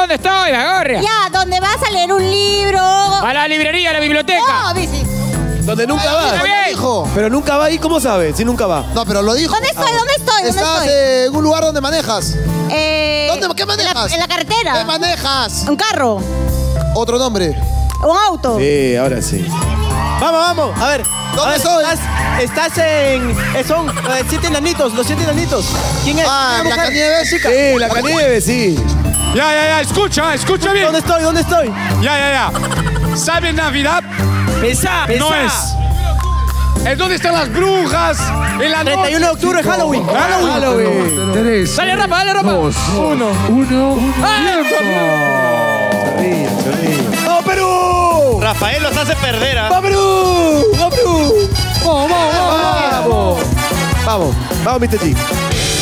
¿Dónde estoy, Bagorria? Ya, ¿dónde vas a leer un libro? A la librería, a la biblioteca. No, bici. Donde nunca va. Está bien. Dijo. Pero nunca va ahí, ¿cómo sabe? Si nunca va. No, pero lo dijo. ¿Dónde estoy? ¿Dónde estoy? ¿Dónde Estás estoy? eh, en un lugar donde manejas. Eh, ¿Dónde? ¿Qué en la- manejas? En la, carretera. ¿Qué manejas? Un carro. Otro nombre. Un auto. Sí, ahora sí. Vamos, vamos. A ver. ¿Dónde A ver, soy? Estás, estás en. eh, son eh, siete enanitos, los siete enanitos. ¿Quién es? Ah, ¿Una mujer? Blancanieves. Chica. Sí, la canieve, sí. Ya, ya, ya, escucha, escucha bien. ¿Dónde estoy? ¿Dónde estoy? Ya, ya, ya. ¿Sabe Navidad? Pensá, pensá. No es. Es donde están las brujas. En la 31 de octubre, Halloween. Halloween. Halloween. Tres, Dale, Rafa, dale, Rafa. dos, Uno. uno. Ríe. ¡Vamos, Perú! Rafael los hace perder, ¿ah? ¡Vamos, Perú! ¡Vamos, Perú! ¡Vamos, vamos! Vamos, vamos, Mr. G.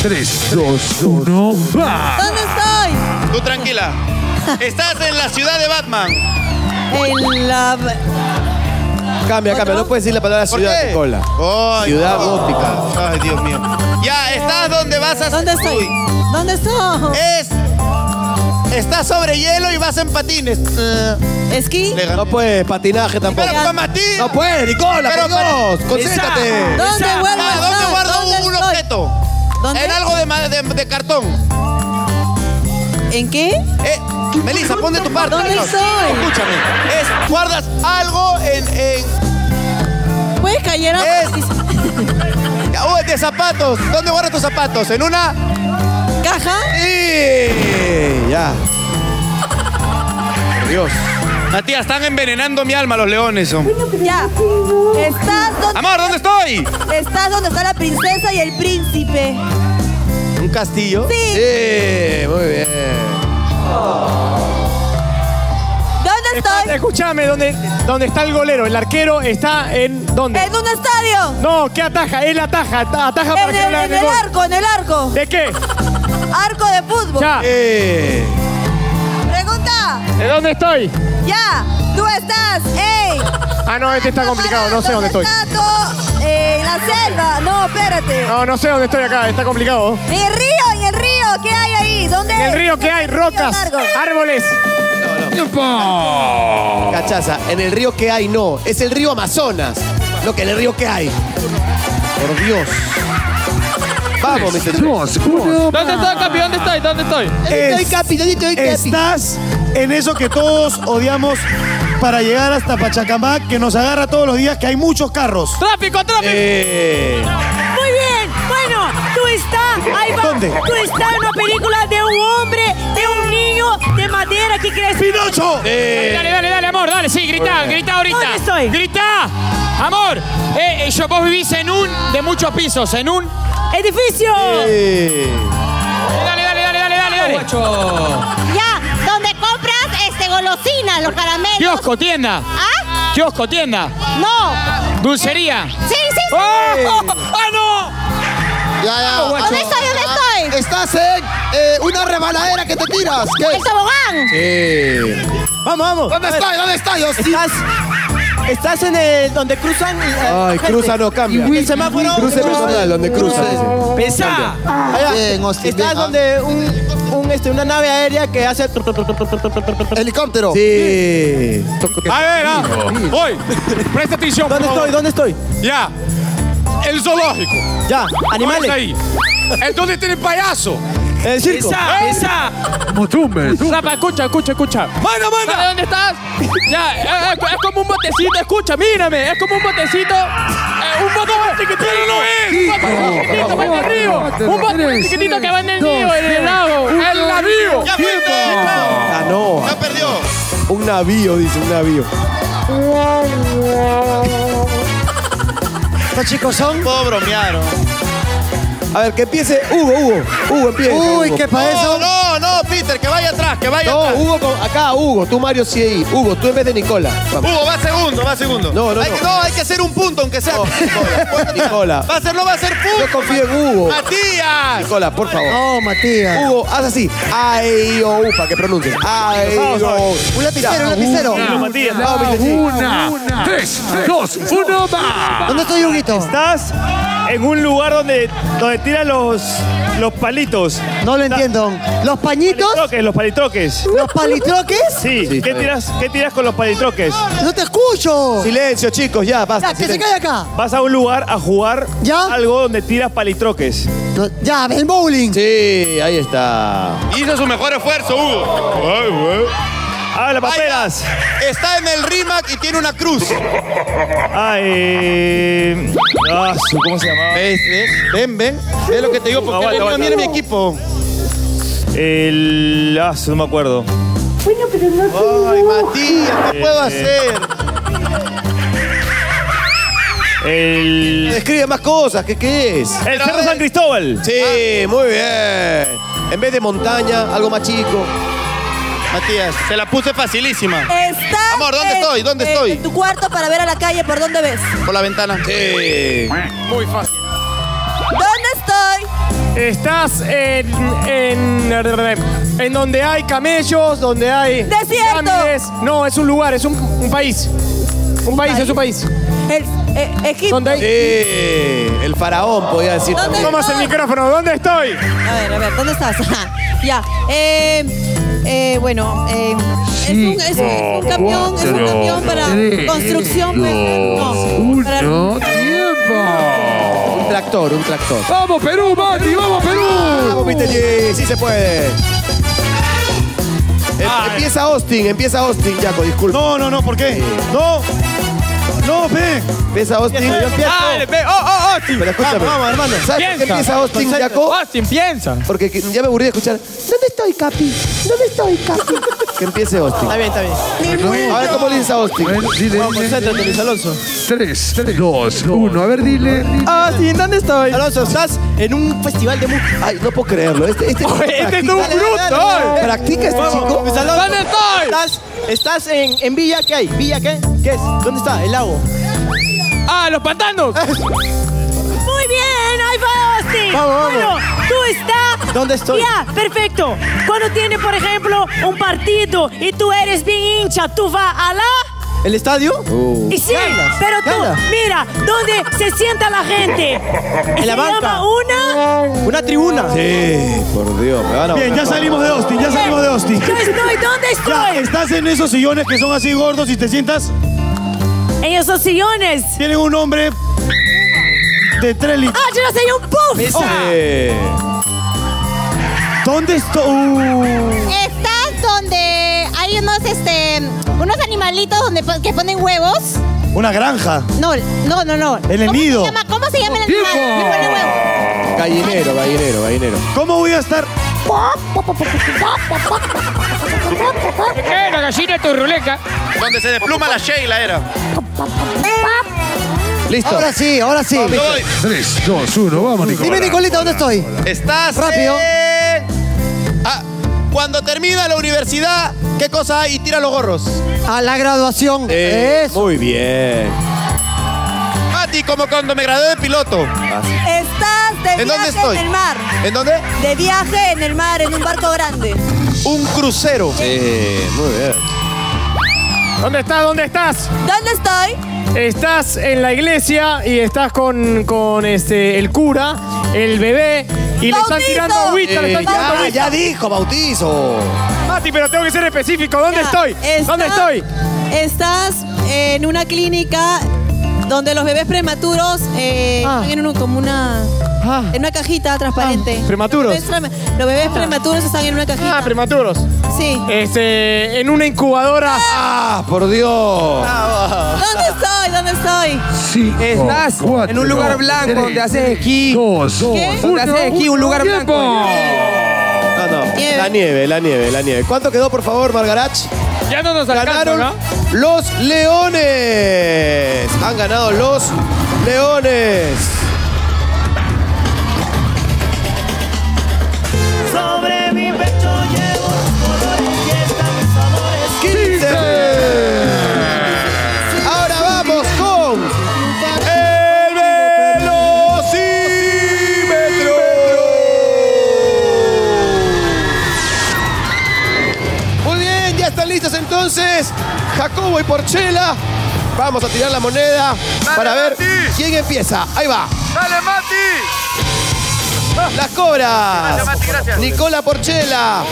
Tres, dos, uno. ¡Va! ¿Dónde estoy? Tú tranquila. Estás en la ciudad de Batman. En la... Cambia, cambia. No puedes decir la palabra ¿Por ciudad, qué? Nicola. Ay, Ciudad no. gótica. Ay, Dios mío. Ya, estás donde vas a... ¿Dónde estoy? Uy, ¿Dónde estoy? es... Estás sobre hielo y vas en patines. Eh, ¿Esquí? No puedes, patinaje tampoco. Pero. No puedes, Nicola, Pero por Dios. Concéntrate. ¿Dónde vuelvo a. ¿Dónde. En algo de, ma- de- de cartón. ¿En qué? Eh, Melissa, pon de tu parte. ¿Dónde No, estoy? Escúchame. Es, guardas algo en... en ¿Puedes callar? Es- Uy, de zapatos. ¿Dónde guardas tus zapatos? ¿En una...? ¿Caja? Sí, ya. Por Dios. Matías, están envenenando mi alma los leones. son. Ya. ¿Estás donde, Amor, ¿dónde estoy? estás donde está la princesa y el príncipe? ¿Un castillo? Sí. Sí, muy bien. ¿Dónde estoy? Escúchame, ¿dónde, ¿dónde está el golero? El arquero está en. ¿Dónde? En un estadio. No, ¿qué ataja? Él ataja, ata- ataja para En que el, no le hagan en el el gol. arco, en el arco. ¿De qué? Arco de fútbol. Ya. Eh. ¿De dónde estoy? Ya. Tú estás. ¡Ey! Ah, no, este está complicado, no sé dónde estoy. Eh, en la selva. No, espérate. No, no sé dónde estoy acá, está complicado. En el río, en el río. ¿Qué hay ahí? ¿Dónde En el río que hay rocas, árboles. cachaza, en el río que hay no. Es el río Amazonas. Lo que en el río que hay. Por Dios. Vamos, Mr. Uno. ¿Dónde estoy, Capi? ¿Dónde estoy? ¿Dónde estoy? Estoy capi, ¿dónde estoy capi? Estás en eso que todos odiamos para llegar hasta Pachacamac, que nos agarra todos los días, que hay muchos carros. ¡Tráfico, tráfico! Eh, Muy bien. Bueno, tú estás. Ahí va. ¿Dónde? Tú estás en una película de un hombre, de un niño, de madera que crees. ¡Pinocho! eh, Dale, dale, dale, amor, dale, sí, grita, grita ahorita. ¿Dónde estoy? ¡Grita! Amor, eh, eh, yo, vos vivís en un de muchos pisos, en un. Edificio. Los caramelos. Kiosco, tienda. ¿Ah? Kiosco, tienda. No. Dulcería. Sí, sí, sí. ¡Oh! ¡Ah, no! Ya, ya. ¿Dónde estoy? ¿Dónde estoy? Estás en eh, una rebaladera que te tiras. ¿Qué? El tobogán. Eh. Vamos, vamos. ¿Dónde está? ¿Dónde? Yo sí. Estás. Estás en el. donde cruzan. eh, Ay, gente. cruza no, cambia. El semáforo. Cruce personal, donde cruza. Allá. Bien, Estás bien, ah. donde un, un, este, una nave aérea que hace. Helicóptero. Sí. A ver, ah, voy. Presta atención, por ¿Dónde favor. estoy? ¿Dónde estoy? Ya. El zoológico. Ya, ¿Dónde está animales. ahí? Es donde tiene payaso. El circo. ¡Esa! Motumbe. Rafa, escucha, escucha, escucha. ¡Manda, ¿Sabes manda! dónde estás? Ya, eh, eh, es como un botecito, escucha, mírame, es como un botecito. eh, un bote chiquitito. Pero no es. Un bote chiquitito va en el río. Un bote chiquitito que va en el río, en el lago. ¡El navío! ¡Ya fuiste! Ah, no. ¡Ya perdió! Un navío, dice, un navío. Estos chicos son. Puedo bromear. ¿no? A ver, que empiece Hugo, Hugo. Hugo, empieza. Uy, Hugo. ¿qué para No, eso? no, no, Peter, que vaya atrás, que vaya No, atrás. Hugo, con- acá, Hugo. Tú, Mario, sí ahí. Hugo, tú en vez de Nicola. Vamos. Hugo, va segundo, va segundo. No, no, hay no. Que, no, hay que hacer un punto, aunque sea. No, Nicola, Nicola. Va a ser, no va a ser punto. Yo confío en Hugo. ¡Matías! Nicola, por favor. No, Matías. Hugo, haz así. Ay, o, u, para que pronuncies. Ay, o. Un lapicero, un lapicero. Matías. Vamos, Mr. G. Una. Tres, dos, uno, va. ¿Dónde estoy, Huguito? Estás en un lugar donde, donde tiran los, los palitos. No lo entiendo. ¿Los pañitos? Palitroques, los palitroques. ¿Los palitroques? Sí, Sí, ¿Qué, está tiras, ¿qué tiras con los palitroques? ¡No te escucho! Silencio, chicos, ya, basta. Ya, que se silencio. calle acá. Vas a un lugar a jugar ¿Ya? algo donde tiras palitroques. No, ya, el bowling. Sí, ahí está. Hizo su mejor esfuerzo, Hugo. ¡Ah, las papelas! Está en el RIMAC y tiene una cruz. Eh... ah, ¿Cómo se llamaba? ¿Ves? ¿Ves? Ven, ven. Ve lo que te digo porque Aguanta, mira, aguanta. mira mi equipo. El... Ah, no me acuerdo. Ay, Matías, ¿qué puedo hacer? El... Escribe más cosas, ¿qué, qué es? El Cerro San Cristóbal. Sí, muy bien. En vez de montaña, algo más chico. Matías, se la puse facilísima. Estás Amor, ¿dónde en- estoy? ¿Dónde en- estoy? En tu cuarto para ver a la calle, ¿por dónde ves? Por la ventana. Sí. Muy fácil. ¿Dónde estoy? Estás en, en, en donde hay camellos, donde hay... Desierto. pirámides. No, es un lugar, es un, un país. Un país, es un país. El, eh, Egipto. Donde hay... Sí, el faraón, podía decir ¿Dónde? Tomas el micrófono, ¿dónde estoy? A ver, a ver, ¿dónde estás? ya. Eh, eh, bueno, eh, es, un, es, un, es un camión, es un camión para construcción. pues, no, para- Uno, tiempo. Un tractor, un tractor. ¡Vamos, Perú, Mati! ¡Vamos, Perú! Vamos, Vitelli, sí se puede. Em- empieza Austin, empieza Austin, Jaco, disculpa. No, no, no, ¿por qué? No. No, ve. Empieza Austin. Yo empiezo. Dale, ve. ¡Oh, oh, Austin! Pero escúchame. Vamos, hermano. ¿Sabes por qué empieza Austin, Jaco? Austin, piensa. Porque que- ya me aburrí de escuchar. ¿Dónde estoy, Capi? ¿Dónde estoy, Capi? Que empiece Austin. Está bien, está bien. A ver cómo le dices a dile, Vamos, concéntrate, Luis Alonso. Tres, dos, uno. A ver, dile. Ah, sí, ¿dónde estoy? Alonso, estás en un festival de música. Ay, no puedo creerlo. Este, este, Este es un bruto. eh. ¿Practica este chico? Luis Alonso. ¿Dónde estoy? Estás, estás en, en Villa, ¿qué hay? ¿Villa qué? ¿Qué es? ¿Dónde está? El lago. Ah, los pantanos. Vamos, vamos. Bueno, tú estás. ¿Dónde estoy? Ya, perfecto. Cuando tiene, por ejemplo, un partido y tú eres bien hincha, tú vas a la. ¿El estadio? Uh. Y sí, pero ¿Qué tú, mira, ¿dónde se sienta la gente? En la se banca. llama una. Una tribuna. Sí, por Dios, me van a Bien, ya salimos de Austin, ya salimos de Austin. Yo estoy, ¿dónde Ya, estoy? estás en esos sillones que son así gordos y te sientas. En esos sillones. Tienen un nombre de tres litros. Ah, yo no sé, un puff. Eh, ¿Dónde estoy? Uh, Estás donde hay unos, este, unos animalitos donde, que ponen huevos. una granja. No, no, no, no. En el ¿Cómo nido. Se llama, ¿Cómo se llama el animal que pone huevos? gallinero, gallinero, gallinero. ¿Cómo voy a estar? ¿Qué? La gallina turruleca. Donde se despluma la Sheila era. Listo. Ahora sí, ahora sí. Yo voy. Tres, dos, uno. Vamos, Nicolás. Dime, Nicolita, ¿dónde estoy? Estás Rápido. en- Ah, cuando termina la universidad, ¿qué cosa hay? Y tira los gorros. A la graduación. Eh, Eso. muy bien. Mati, como cuando me gradué de piloto. Estás de ¿En dónde viaje estoy? en el mar. ¿En dónde? De viaje en el mar, en un barco grande. Un crucero. Sí, muy bien. ¿Dónde estás? ¿Dónde estás? ¿Dónde estoy? Estás en la iglesia y estás con, con este, el cura, el bebé, y le están tirando agüita, le Eh, están tirando ya, agüita. ya dijo, bautizo. Mati, pero tengo que ser específico. ¿Dónde Ya, estoy? está- ¿Dónde estoy? Estás en una clínica donde los bebés prematuros eh, Ah. están en un- como una en una cajita transparente. Ah, ¿prematuros? Los bebés, prema- los bebés prematuros están en una cajita. Ah, prematuros. sí. Este, en una incubadora. Ah, por Dios. ¿Dónde estoy? ¿Dónde estoy? Cinco, Estás cuatro, en un lugar blanco tres, donde haces esquí. Dos, ¿Qué? Donde haces esquí, un lugar tiempo. blanco. No, no. Nieve. La nieve, la nieve, la nieve. ¿Cuánto quedó, por favor, Margarach? Ya no nos alcanza, Ganaron ¿no? los Leones. Han ganado los Leones. Jacobo y Porchela. Vamos a tirar la moneda Dale, para ver Mati. quién empieza. Ahí va. ¡Dale, Mati! Las cobras. Gracias, Mati, gracias. Nicola Porchela.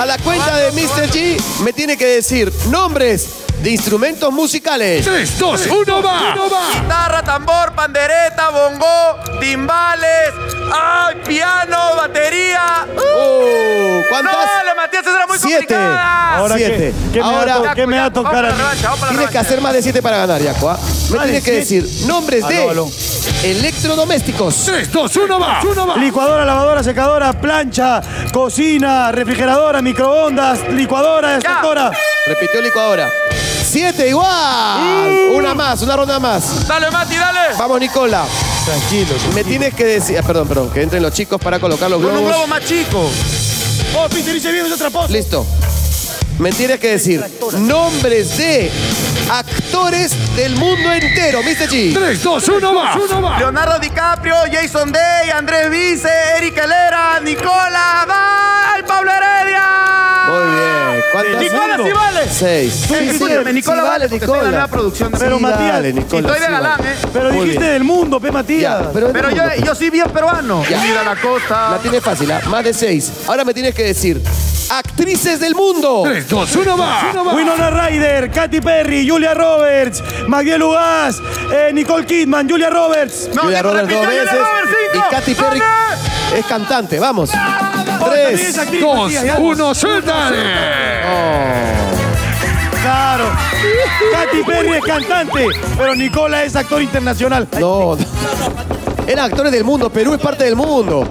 A la cuenta de Mr. G me tiene que decir nombres de instrumentos musicales. 3, 2, 1, va. Guitarra, tambor, pandereta, bongo, timbales, ay, piano, batería. Uh, ¿Cuántas? No, la Matías era muy Siete. complicada. Ahora, Siete. ¿qué, qué me va qué me va a tocar a la mí? revancha, vamos para la Tienes que hacer más de siete para ganar, Yaco. ¿ah? Me Ah, tienes que ¿de decir nombres Aló, de aló. electrodomésticos. 3, 2, 1, va. 1 va. Licuadora, lavadora, secadora, plancha, cocina, refrigeradora, microondas, licuadora, extractora. Repitió licuadora. Siete igual. Una más, una ronda más. Dale, Mati, dale. Vamos, Nicola. Tranquilo. Me tienes que decir. ah, perdón, perdón. Que entren los chicos para colocar los Con un globo globos. más chico. Oh, Peter dice bien, es otra. Listo. Me tienes que decir nombres de actores del mundo entero, Mr. G. 3, 2, 1, va. Leonardo DiCaprio, Jason Day, Andrés Vice, Eric Helera, Nicola, Val, Pablo Heredia. Muy bien. ¿Cuántas? Nicola, sí vale. Seis. Sí, escúchame, Nicola sí vale, porque estoy en la nueva producción. Pero Sí, Matías, dale, Nicola, estoy de sí galán. ¿eh? Pero Muy dijiste bien. del mundo, pe Matías. Ya, pero, Pero yo, yo sí bien peruano. Ya. Mira la costa. La tienes fácil, ¿ah? Más de seis. Ahora me tienes que decir actrices del mundo. 3, 2, 1, va. Winona Ryder, Katy Perry, Julia Roberts, Magdiel Ugaz, eh, Nicole Kidman, Julia Roberts. No, Julia Roberts dos veces. Roberts, Y. Katy Perry ¡Dale! es cantante. Vamos. Oh, también es Tres. actriz, 2, Matías, ya. 1, suéltale. Claro. Katy Perry es cantante, pero Nicola es actor internacional. No, no. Eran actores del mundo. Perú es parte del mundo.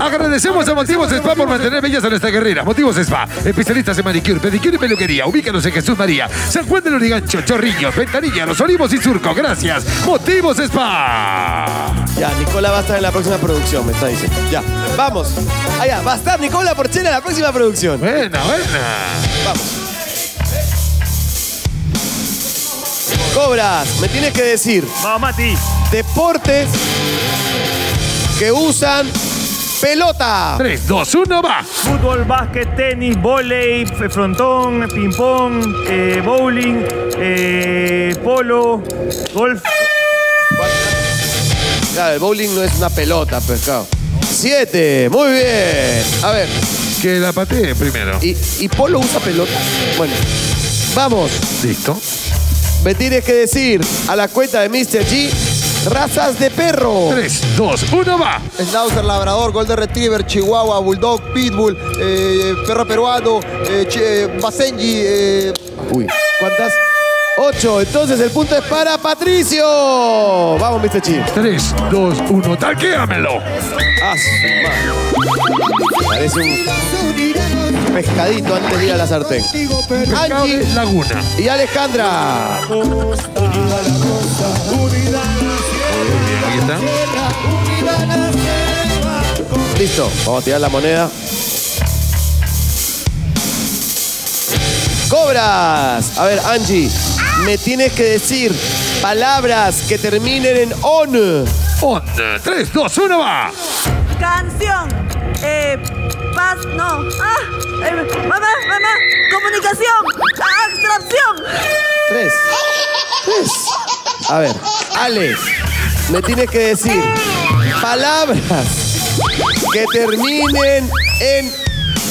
Agradecemos a Motivos Spa por mantener bellas a nuestra guerrera. Motivos Spa, especialistas en manicure, pedicure y peluquería. Ubícanos en Jesús María, San Juan de Lorigancho, Chorrillos, Ventanilla, Los Olivos y Surco. Gracias. Motivos Spa. Ya, Nicola va a estar en la próxima producción, me está diciendo. Ya, vamos. Allá, va a estar Nicola Porchela en la próxima producción. Buena, buena. Vamos. Cobras, me tienes que decir Vamos, Mati. deportes que usan pelota. 3, 2, 1, va. Fútbol, básquet, tenis, volei, f- frontón, ping-pong, eh, bowling, eh, polo, golf. Claro, el bowling no es una pelota, pescado. Siete, muy bien. A ver, Que la patee primero. ¿y, y Polo usa pelota? Bueno, vamos. Listo. Me tienes que decir a la cuenta de Mr. G razas de perro. 3, 2, 1, va. Schnauzer, Labrador, Golden Retriever, Chihuahua, Bulldog, Pitbull, eh, perro peruano, eh, chi- eh, Basenji, eh, Uy, ¿cuántas? Ocho. Entonces el punto es para Patricio. Vamos, Mr. G. 3, 2, 1, taquéamelo. Ah. Parece un pescadito antes de ir a la sartén. Angie Laguna. y Alejandra. Ahí está. Listo, vamos a tirar la moneda. Cobras. A ver, Angie, me tienes que decir palabras que terminen en on. On. 3, 2, 1, va. Canción. Eh, paz, no. Ah, eh, mamá, mamá. Comunicación. Abstracción. Tres. Tres. A ver, Alex, me tienes que decir palabras que terminen en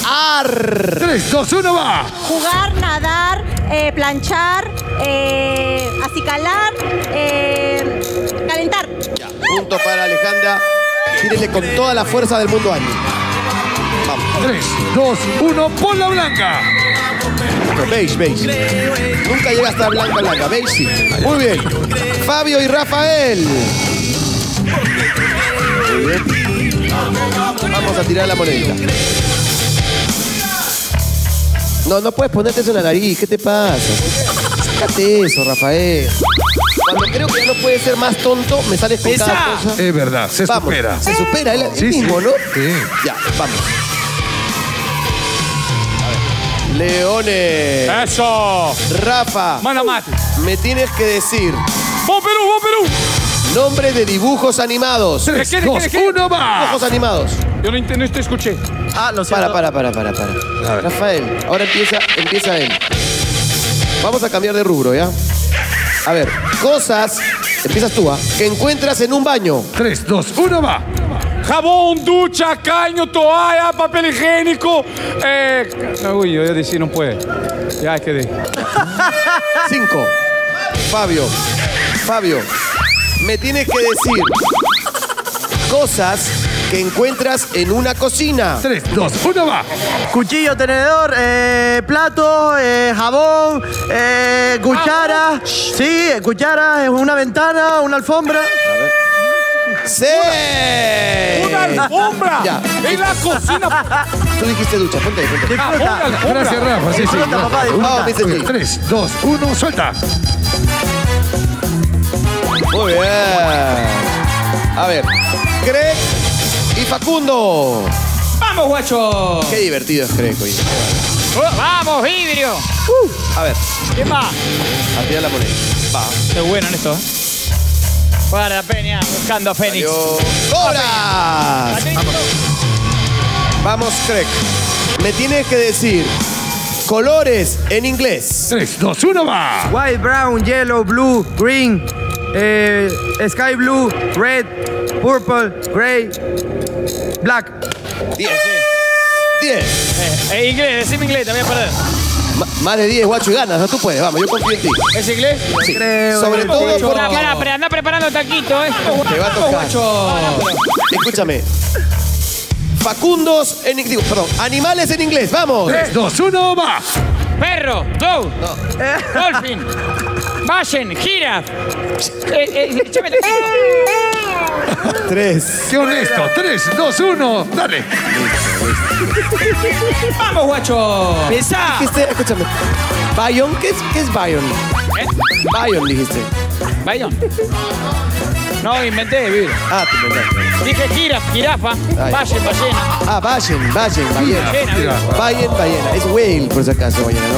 ar. 3, 2, 1, va. Jugar, nadar, eh, planchar, eh, acicalar, eh, calentar. Punto para Alejandra. Tírele con toda la fuerza del mundo a. Vamos. 3, 2, 1, por la blanca. Beige, beige. Nunca llega a estar blanca, blanca. Beige sí. Muy bien. Fabio y Rafael. Muy bien. Vamos a tirar la monedita. No, no puedes ponerte eso en la nariz. ¿Qué te pasa? Sácate eso, Rafael. Cuando creo que ya no puede ser más tonto, me sales con cada cosa. Es verdad, se Vamos, supera. Se supera él, él Sí, sí. mismo, ¿no? Sí. Ya, vamos. Leones. ¡Eso! Rafa, Mano mate. me tienes que decir ¡Vamos Perú, vamos Perú! nombre de dibujos animados. 3, ¿Qué, qué, 2, qué, qué? 1, va. Dibujos animados. Yo no, no te escuché. Ah, lo siento. Para, para, para, para, para. Rafael, ahora empieza, empieza él. Vamos a cambiar de rubro, ¿ya? A ver, cosas, empiezas tú, ¿ah? Que encuentras en un baño. 3, 2, 1, va. Jabón, ducha, caño, toalla, papel higiénico. Eh, uy, yo decir no puede. Ya quedé. Cinco. Fabio, Fabio, me tienes que decir cosas que encuentras en una cocina. 3, 2, 1, va. Cuchillo, tenedor, eh, plato, eh, jabón, eh, cuchara. Sí, cuchara, eh, una ventana, una alfombra. ¡Sí! ¡Una alfombra! Ya. En la cocina. Tú dijiste ducha, ponte ahí, ponte ahí. Gracias, Rafa. Sí, sí. Disfruta, papá, disfruta. Vamos, Vicente. 3, 2, 1, suelta. Muy bien. A ver, Greg y Facundo. ¡Vamos, guacho! Qué divertido es Greg hoy. ¡Vamos, vidrio! A ver, ¿Quién va? a tirar la moneda. Va. Qué bueno en esto, ¿eh? Para Peña, buscando a Fénix. ¡Cobra! Vamos, Greg. Me tienes que decir colores en inglés. 3, 2, 1, va. White, brown, yellow, blue, green, eh, sky blue, red, purple, gray, black. Diez. Diez. Eh, eh, inglés, decime inglés, te voy a perder. Ma- más de 10, guacho, y ganas. No, tú puedes. Vamos, yo confío en ti. ¿Es inglés? Sí. Creo Sobre todo porque... pará, pará, anda preparando taquito, ¿eh? Te va a tocar. Escúchame. Facundos en digo, perdón, animales en inglés, vamos. 3, 2, 1, va. Perro, go, dolphin, Bashen, gira. Eh, eh, Tres. Qué honesto. 3, 2, 1, dale. ¡Vamos, guacho! ¡Pensá! Dijiste, escúchame. Bayon, ¿qué es, qué es Bayon? ¿Eh? Bayon dijiste. Bayón. No, inventé, vive. Ah, te inventaste. Dije gira, jirafa, Ay. Bashen, ballena. Ah, Bayen, Bayen, ballena. Ballena. Bayen, ballena. Es whale, por si acaso, ballena. ¿no?